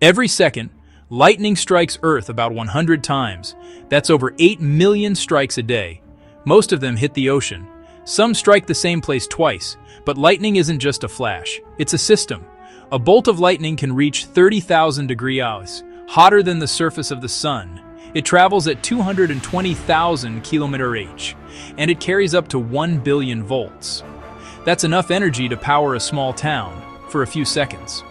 Every second, lightning strikes Earth about 100 times. That's over 8 million strikes a day. Most of them hit the ocean. Some strike the same place twice, but lightning isn't just a flash, it's a system. A bolt of lightning can reach 30,000 degrees, hotter than the surface of the sun. It travels at 220,000 kilometer h, and it carries up to 1 billion volts. That's enough energy to power a small town for a few seconds.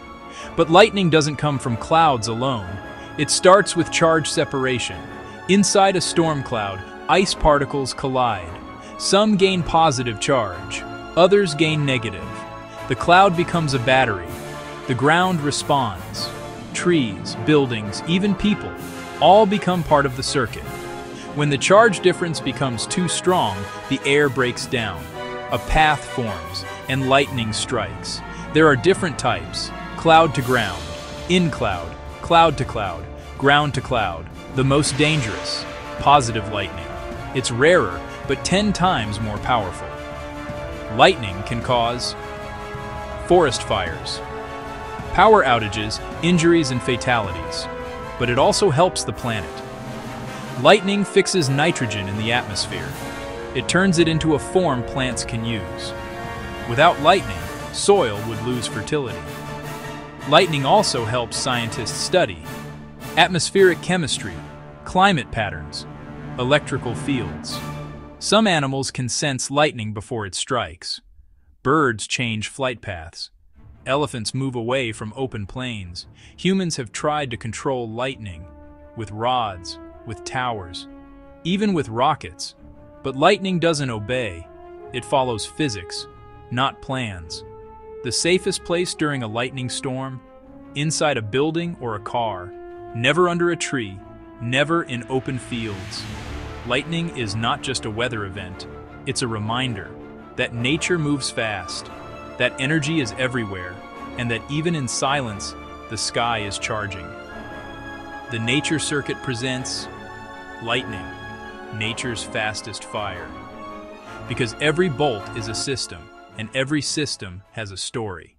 But lightning doesn't come from clouds alone. It starts with charge separation. Inside a storm cloud, ice particles collide. Some gain positive charge, others gain negative. The cloud becomes a battery. The ground responds. Trees, buildings, even people, all become part of the circuit. When the charge difference becomes too strong, the air breaks down. A path forms, and lightning strikes. There are different types, cloud to ground, in cloud, cloud to cloud, ground to cloud. The most dangerous, positive lightning. It's rarer, but 10 times more powerful. Lightning can cause forest fires, power outages, injuries, and fatalities, but it also helps the planet. Lightning fixes nitrogen in the atmosphere. It turns it into a form plants can use. Without lightning, soil would lose fertility. Lightning also helps scientists study atmospheric chemistry, climate patterns, electrical fields. Some animals can sense lightning before it strikes. Birds change flight paths. Elephants move away from open plains. Humans have tried to control lightning with rods, with towers, even with rockets. But lightning doesn't obey. It follows physics, not plans. The safest place during a lightning storm? Inside a building or a car. Never under a tree. Never in open fields. Lightning is not just a weather event. It's a reminder that nature moves fast, that energy is everywhere, and that even in silence, the sky is charging. The Nature Circuit presents Lightning, nature's fastest fire. Because every bolt is a system, and every system has a story.